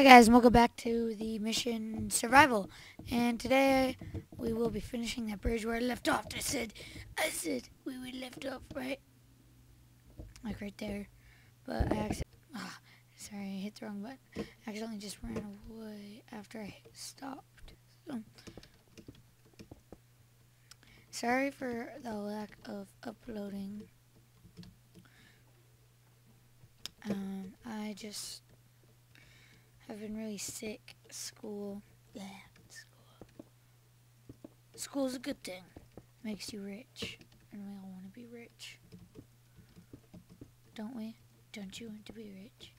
Hi guys, welcome back to the mission survival. And today we will be finishing that bridge where I left off. I said, I said we would left off right, like right there. But I accidentally, ah, sorry, I hit the wrong button. I accidentally just ran away after I stopped. So, sorry for the lack of uploading. Um, I just I've been really sick. School. Yeah, school. School's a good thing. Makes you rich. And we all want to be rich. Don't we? Don't you want to be rich?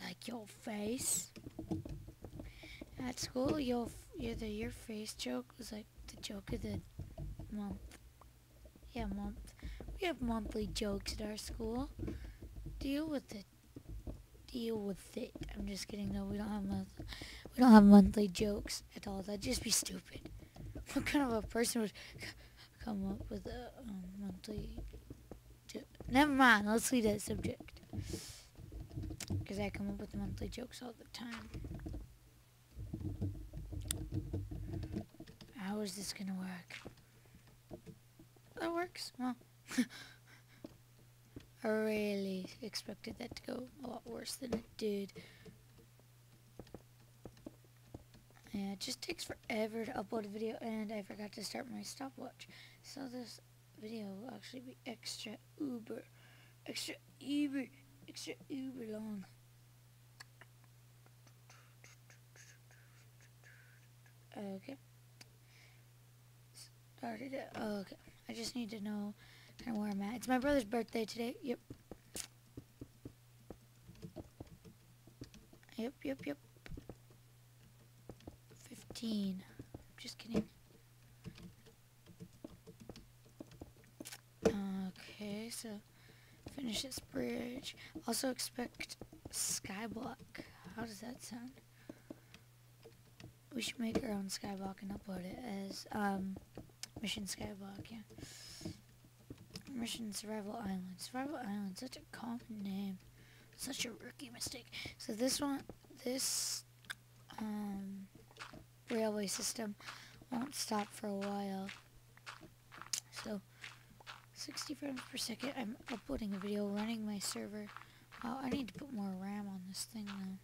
Like your face? At school, your either your face joke was like the joke of the month. Yeah, month. We have monthly jokes at our school. Deal with it deal with it. I'm just kidding. though. we don't have month. We don't have monthly jokes at all. That'd just be stupid. What kind of a person would come up with a um, monthly? Never mind. Let's leave that subject. Because I come up with monthly jokes all the time. How is this gonna work? That works. Well. I really expected that to go a lot worse than it did. Yeah, it just takes forever to upload a video, and I forgot to start my stopwatch. So this video will actually be extra uber, extra uber, extra uber long. Okay. Started it. Oh, okay. I just need to know kind of where I'm at. It's my brother's birthday today. Yep. Yep, yep, yep. 15. Just kidding. Okay, so finish this bridge. Also expect skyblock. How does that sound? We should make our own skyblock and upload it as um, mission skyblock, yeah. Mission Survival Island. Survival Island, such a common name. Such a rookie mistake. So this one, this um, railway system won't stop for a while. So, 60 frames per second. I'm uploading a video running my server. Oh, I need to put more RAM on this thing though.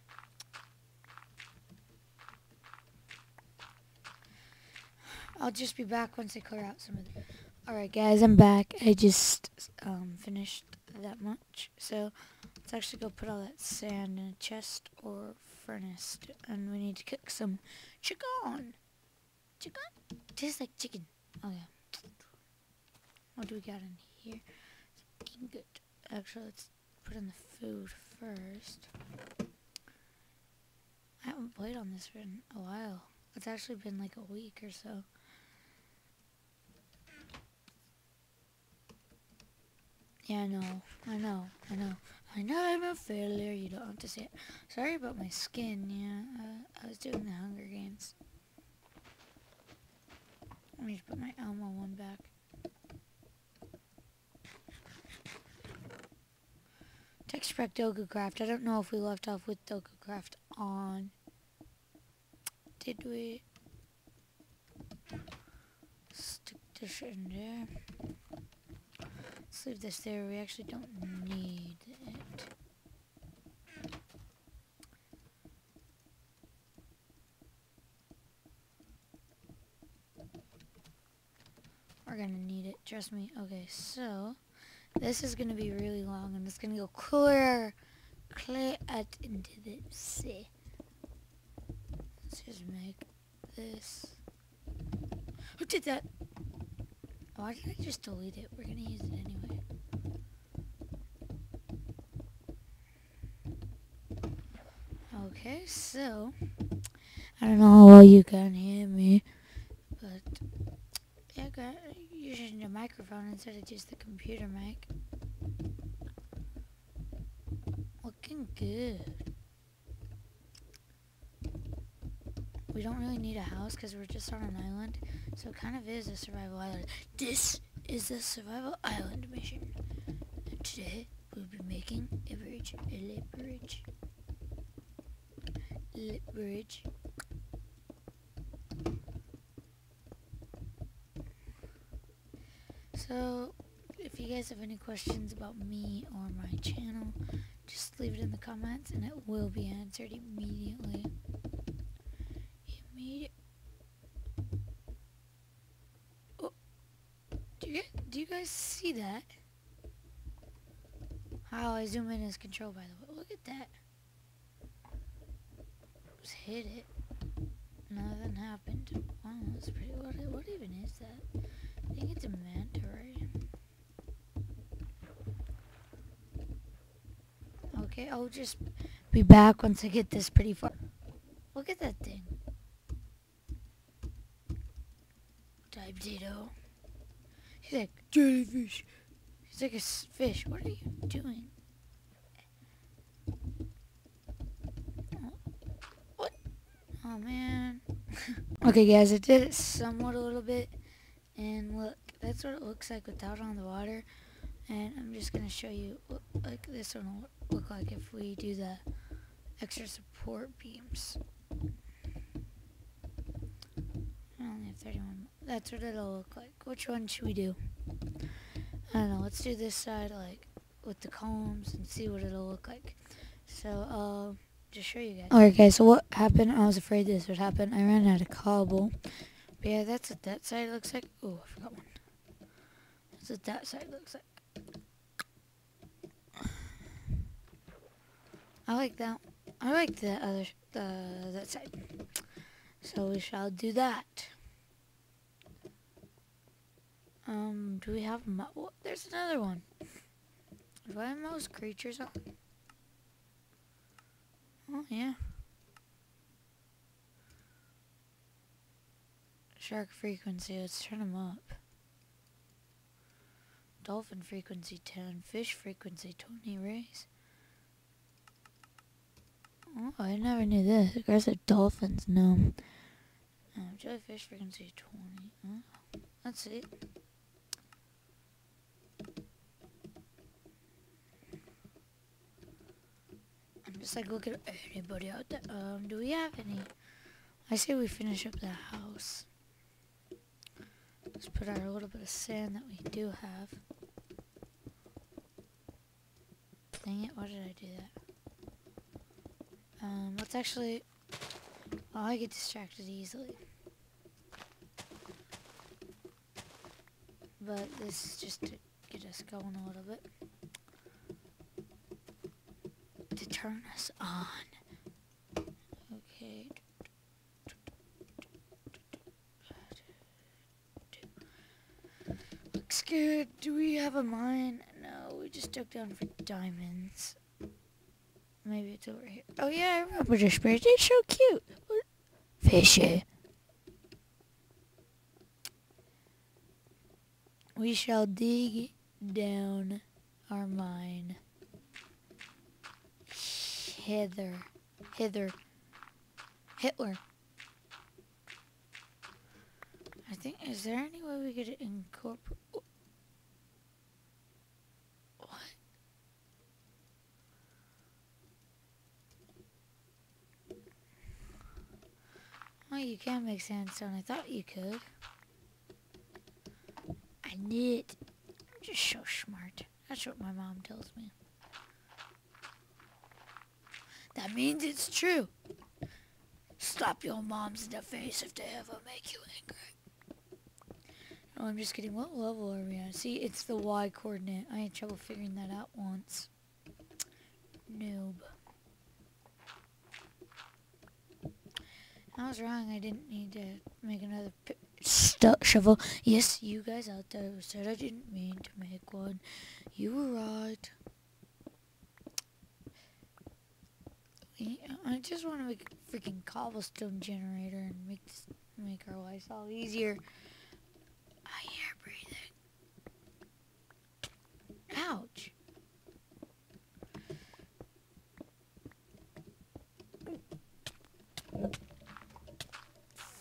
I'll just be back once I clear out some of the Alright guys, I'm back. I just um, finished that much. So let's actually go put all that sand in a chest or furnace. And we need to cook some chicken. Chicken? Tastes like chicken. Oh yeah. What do we got in here? Good. Actually, let's put in the food first. I haven't played on this for a while. It's actually been like a week or so. Yeah, I know. I know. I know. I know I'm a failure. You don't have to say it. Sorry about my skin. Yeah, uh, I was doing the Hunger Games. Let me just put my Elmo one back. Text Texture pack DokuCraft. I don't know if we left off with DokuCraft on. Did we? Stick this in there. Let's leave this there. We actually don't need it. We're gonna need it, trust me. Okay, so this is gonna be really long and it's gonna go clear clear out into the sea. Let's just make this. Who did that? Why did I just delete it? We're gonna use it anyway. Okay, so I don't know how well you can hear me, but yeah, got using the microphone instead of just the computer mic. Looking good. We don't really need a house because we're just on an island. So it kind of is a survival island. This is the survival island mission. And today we'll be making a bridge, a bridge. lip bridge. So, if you guys have any questions about me or my channel, just leave it in the comments and it will be answered immediately. Immediate. Oh, do you do you guys see that? How I zoom in is control, by the way. Look at that. Just hit it. Nothing happened. Wow, that's pretty. What, what even is that? I think it's a manta ray. Okay, I'll just be back once I get this pretty far. Look at that thing. Type Zito. He's like, jellyfish. He's like a fish. What are you doing? What? Oh, man. okay, guys, I did it somewhat a little bit. And look, that's what it looks like without on the water. And I'm just going to show you what like this one will look like if we do the extra support beams. I only have 31. That's what it'll look like. Which one should we do? I don't know. Let's do this side like with the columns and see what it'll look like. So, uh, just show you guys. Alright guys, so what happened? I was afraid this would happen. I ran out of cobble. But yeah, that's what that side looks like. Oh, I forgot one. That's what that side looks like. I like that. I like the other, the that side. So we shall do that. Um, do we have oh, there's another one. Do I have most creatures on? Oh yeah. Shark frequency, let's turn them up. Dolphin frequency 10, fish frequency 20 rays. Oh, I never knew this. Aggressive dolphins, no. Um, jellyfish frequency 20. Oh, that's it. Just like look at anybody out there. Um, do we have any? I say we finish up the house. Let's put our little bit of sand that we do have. Dang it, why did I do that? Um, let's actually... Oh, I get distracted easily. But this is just to get us going a little bit. To turn us on. Okay. Looks good. Do we have a mine? No, we just dug down for diamonds. Maybe it's over here. Oh yeah, I remember this bridge. It's so cute. Fishy. We shall dig down our mine. Hither. Hither. Hitler. I think, is there any way we could incorporate... Oh, you can make sandstone. I thought you could. I it. I'm just so smart. That's what my mom tells me. That means it's true. Slap your moms in the face if they ever make you angry. No, I'm just kidding. What level are we on? See, it's the Y coordinate. I had trouble figuring that out once. Noob. I was wrong. I didn't need to make another shovel. Yes, you guys out there said I didn't mean to make one. You were right. I just want to make a freaking cobblestone generator and make this, make our lives all easier. I hear breathing. Ouch.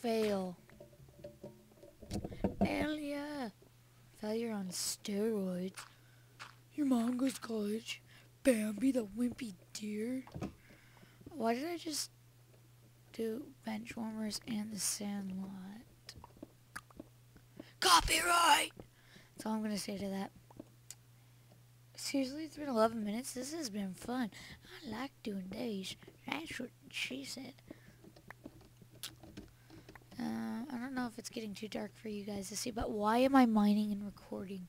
fail. Hell Failure on steroids. Your mom goes college. Bambi the wimpy deer. Why did I just do bench warmers and the sandlot. Copyright! That's all I'm gonna say to that. Seriously, it's been 11 minutes. This has been fun. I like doing these. That's what she said. Uh, I don't know if it's getting too dark for you guys to see, but why am I mining and recording?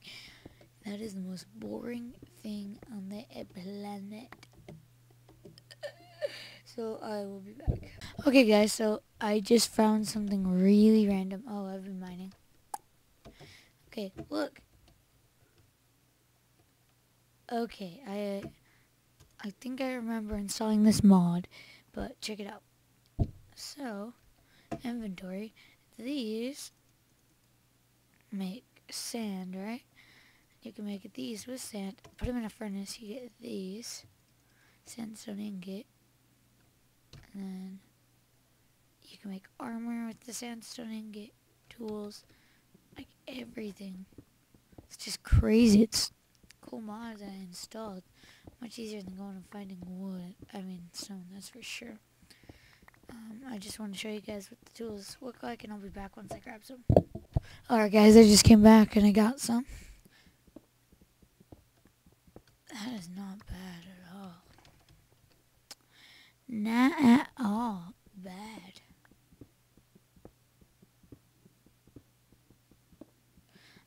That is the most boring thing on the planet. So I will be back. Okay guys, so I just found something really random. Oh, I've been mining. Okay, look. Okay, I I think I remember installing this mod, but check it out. So, inventory, these make sand, right? You can make these with sand. Put them in a furnace, you get these. Sandstone ingot. And then you can make armor with the sandstone and get tools, like everything. It's just crazy. It's cool mods I installed. Much easier than going and finding wood. I mean stone, that's for sure. Um, I just want to show you guys what the tools look like and I'll be back once I grab some. Alright guys, I just came back and I got some. That is not bad. Not at all bad.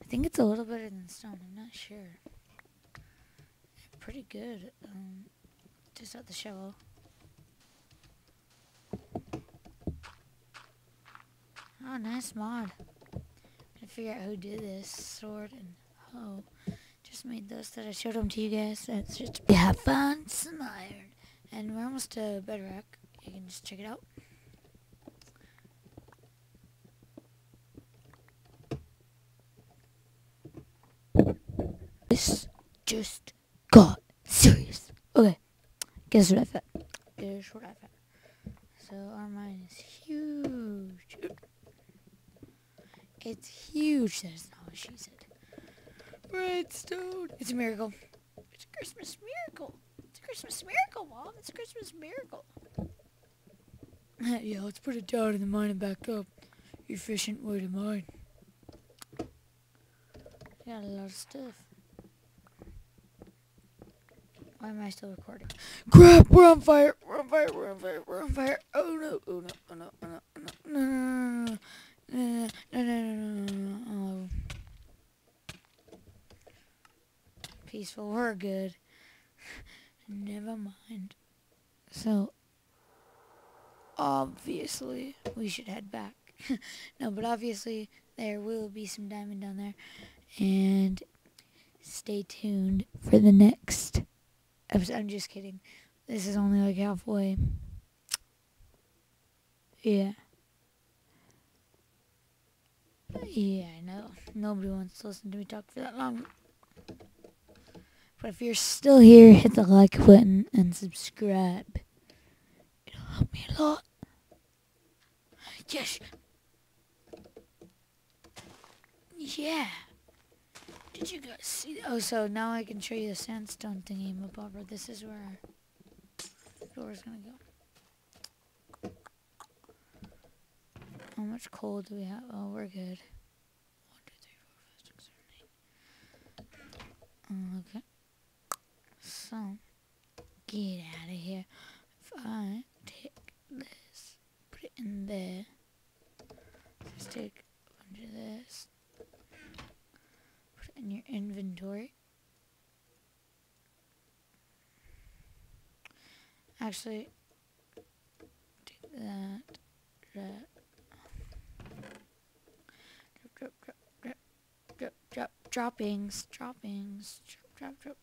I think it's a little better than stone. I'm not sure. Pretty good. Um, just out the shovel. Oh, nice mod. I figure out who did this sword and hoe. Just made those that I showed them to you guys. That's just have some iron, and we're almost to bedrock. You can just check it out. This just got serious. Okay, guess what I found? Guess what I? So our mine is huge. It's huge. That's not what she said. Redstone. It's a miracle. It's a Christmas miracle. Christmas miracle, Mom. It's a Christmas miracle. yeah, let's put it down in the mine and back up. Efficient way to mine. Got a lot of stuff. Why am I still recording? Crap, we're on fire. We're on fire. We're on fire. We're on fire. Oh no. Oh no. Oh no. Oh no. Oh no. No. No. No. No. No. No. No. No. Oh. Peaceful. We're good. Never mind. So, obviously, we should head back. no, but obviously, there will be some diamond down there. And stay tuned for the next episode. I'm just kidding. This is only like halfway. Yeah. Yeah, I know. Nobody wants to listen to me talk for that long. But if you're still here, hit the like button and subscribe. It'll help me a lot. Yes. Yeah. Did you guys see? Oh, so now I can show you the sandstone thingy mabobber. This is where our door's gonna go. How much coal do we have? Oh, we're good. One, two, three, four, five, six, seven, eight. Oh, okay. So, get out of here. If I take this, put it in there. Let's take a bunch of this. Put it in your inventory. Actually, take that, that. Drop, drop, drop, drop, drop, drop, droppings, droppings, drop, drop, drop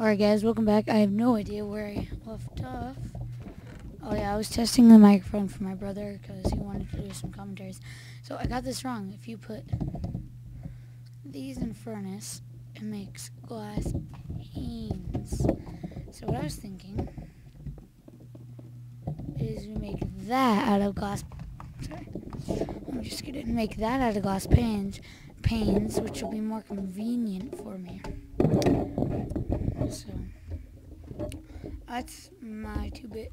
Alright guys, welcome back. I have no idea where I left off. Oh yeah, I was testing the microphone for my brother because he wanted to do some commentaries. So I got this wrong. If you put these in furnace, it makes glass panes. So what I was thinking is we make that out of glass sorry. I'm just gonna make that out of glass panes, panes, which will be more convenient for me. So. That's my two bit.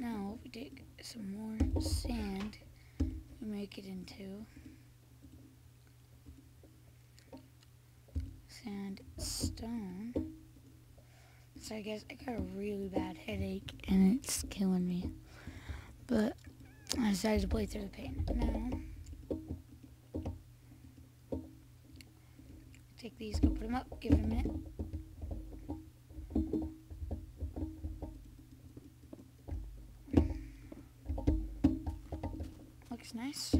Now we take some more sand and make it into sandstone. So I guess I got a really bad headache and it's killing me. But I decided to play through the pain. Now take these, go put them up, give it a minute. Looks nice.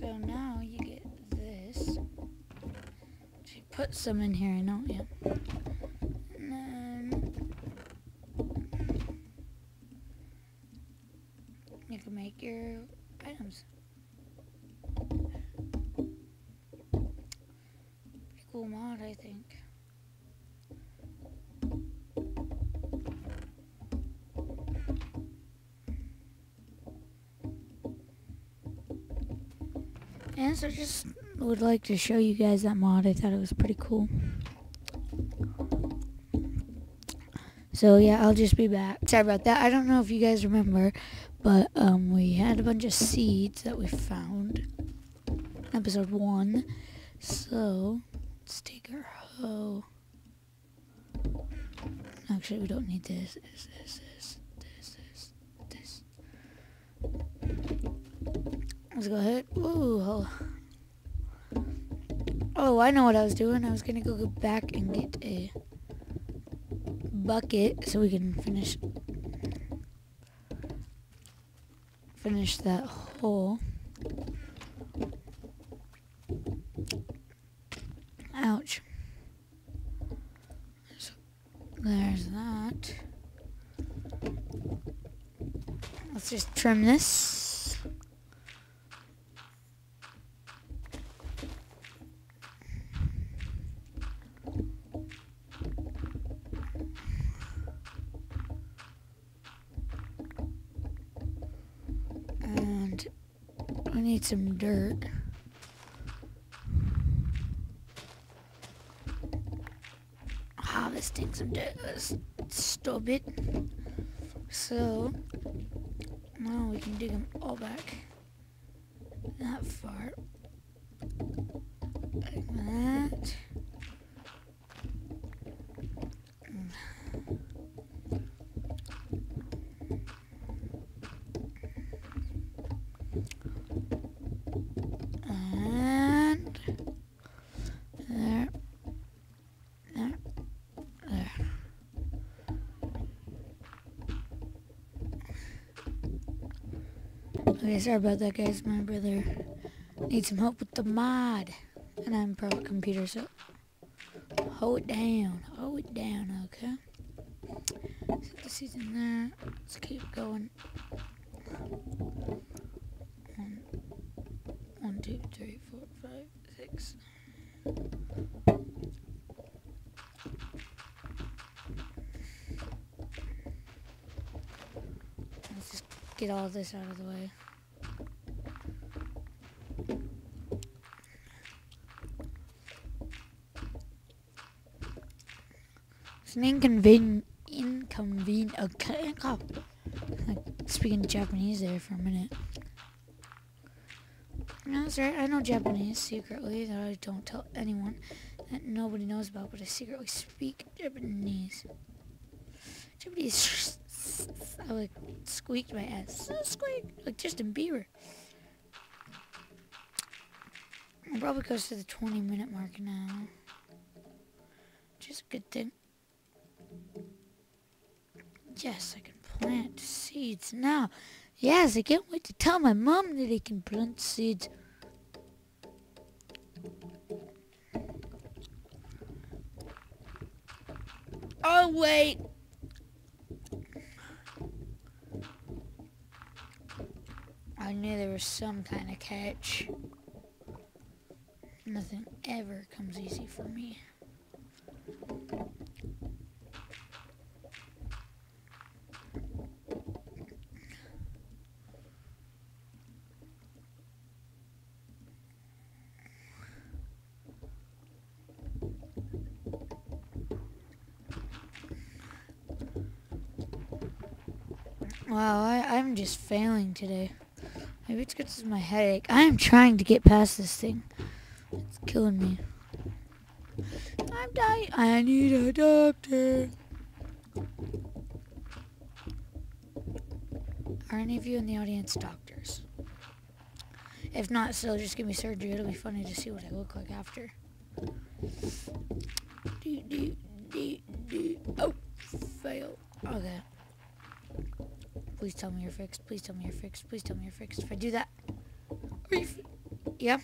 So now you get this. Should put some in here, I know, yeah. And so just would like to show you guys that mod. I thought it was pretty cool. So yeah, I'll just be back. Sorry about that. I don't know if you guys remember, but um, we had a bunch of seeds that we found. Episode one. So let's take our hoe. Actually, we don't need this, this, Let's go ahead. Ooh. Oh. oh, I know what I was doing. I was gonna go back and get a bucket so we can finish finish that hole. Ouch. So there's that. Let's just trim this. Some dirt. harvesting some dirt. Let's stop it. So now we can dig them all back that far. Like that. Okay, sorry about that, guys. My brother needs some help with the mod, and I'm pro at computer, so hold it down, hold it down, okay? Set the seeds in there. Let's keep going. One, one, two, three, four, five, six. Let's just get all this out of the way. It's an inconvenient, inconvenient, okay, oh, speaking Japanese there for a minute. No, that's right, I know Japanese secretly that I don't tell anyone that nobody knows about, but I secretly speak Japanese. Japanese, I like squeaked my ass, squeak, like Justin Bieber. Probably goes to the 20 minute mark now. Which is a good thing. Yes, I can plant seeds now. Yes, I can't wait to tell my mom that I can plant seeds. Oh, wait. I knew there was some kind of catch. Nothing ever comes easy for me. Wow, I, I'm just failing today. Maybe it's because of my headache. I am trying to get past this thing. It's killing me. I'm dying. I need a doctor. Are any of you in the audience doctors? If not, still just give me surgery. It'll be funny to see what I look like after. Do, do, do, do. Oh, fail. Okay. Please tell me you're fixed. Please tell me you're fixed. Please tell me you're fixed. If I do that, are you? Yeah.